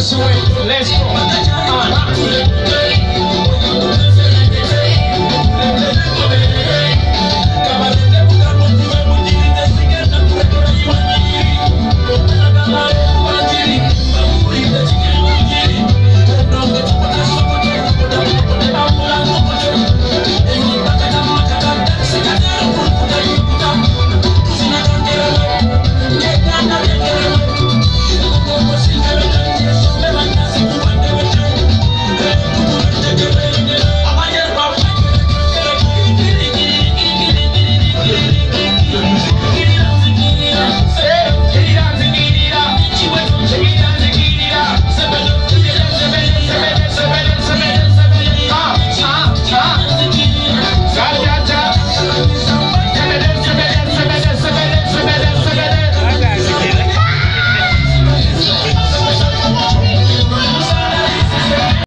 Let's go.